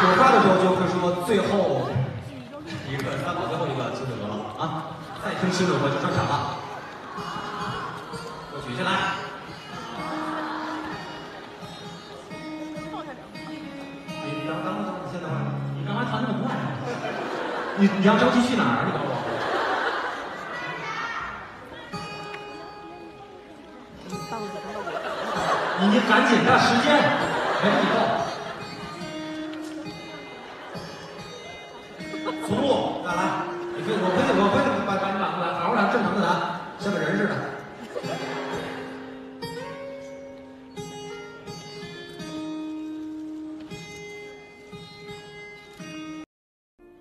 果抓的时候就会说最后一个三宝最后一个金德了啊！再听新闻我就上场了，我举起来。你等等等，你先等会儿，你干嘛弹那么快？你你要着急去哪儿？你告诉我。你你赶紧的，时间没以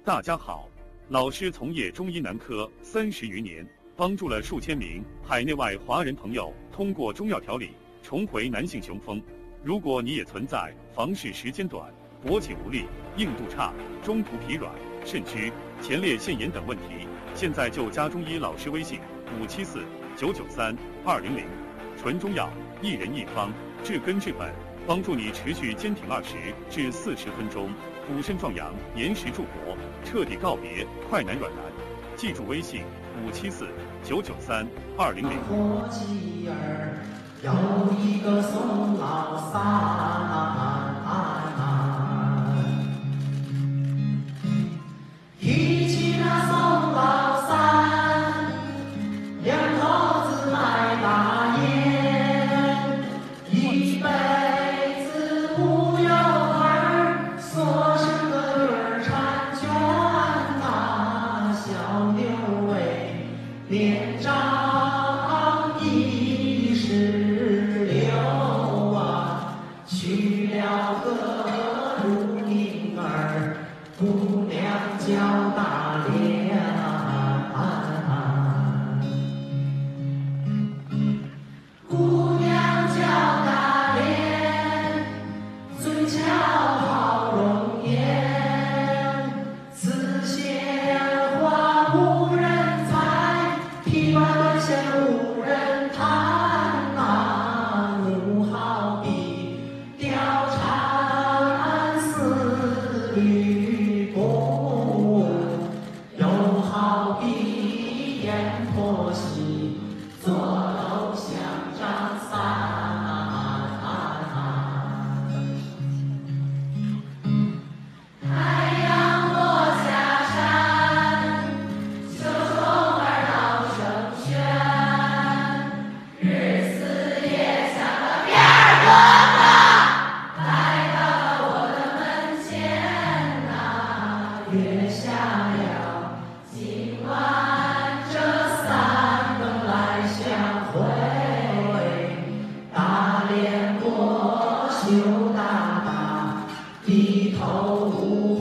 大家好，老师从业中医男科三十余年，帮助了数千名海内外华人朋友通过中药调理重回男性雄风。如果你也存在房事时间短、勃起无力、硬度差、中途疲软、肾虚、前列腺炎等问题，现在就加中医老师微信五七四九九三二零零，纯中药，一人一方，治根治本，帮助你持续坚挺二十至四十分钟，补肾壮阳，延时助勃，彻底告别快男软男。记住微信五七四九九三二零零。伙计儿有一个宋老三，无人叹呐奴好比貂蝉思吕布又好比阎婆惜坐呐，约下了今晚这三更来相会，大莲我羞答答，低头无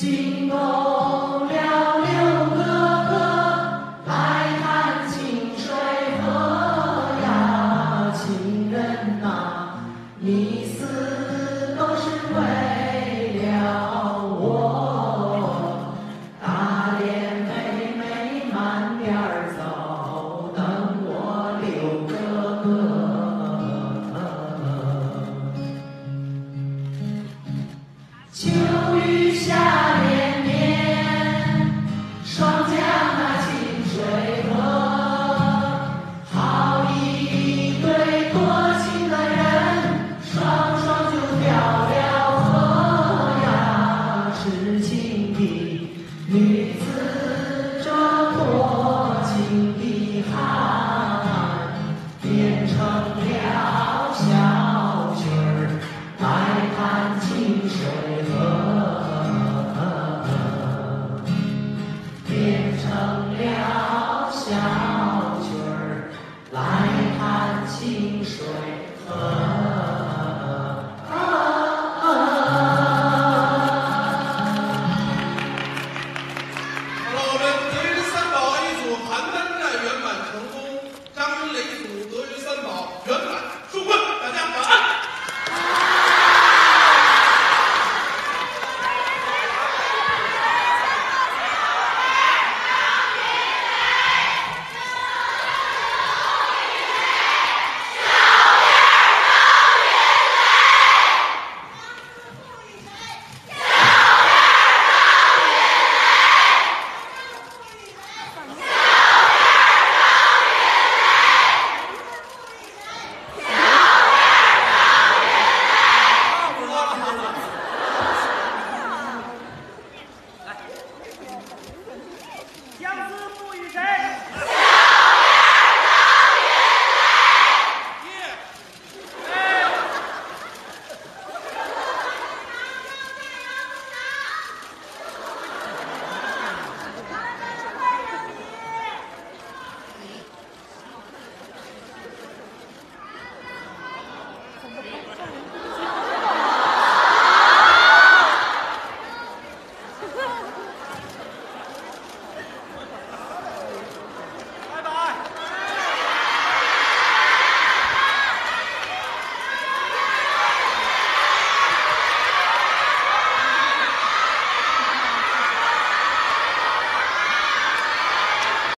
金光 Amen.